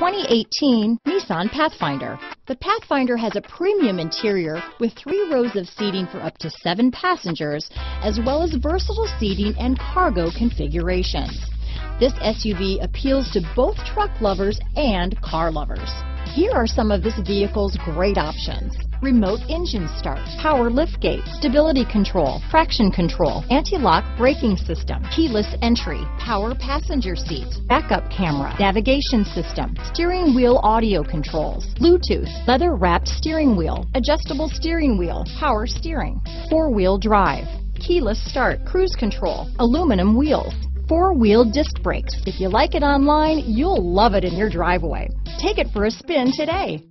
2018 Nissan Pathfinder. The Pathfinder has a premium interior with three rows of seating for up to seven passengers, as well as versatile seating and cargo configurations. This SUV appeals to both truck lovers and car lovers. Here are some of this vehicle's great options. Remote engine start, power liftgate, stability control, traction control, anti-lock braking system, keyless entry, power passenger seat, backup camera, navigation system, steering wheel audio controls, Bluetooth, leather wrapped steering wheel, adjustable steering wheel, power steering, four wheel drive, keyless start, cruise control, aluminum wheels, four-wheel disc brakes. If you like it online, you'll love it in your driveway. Take it for a spin today.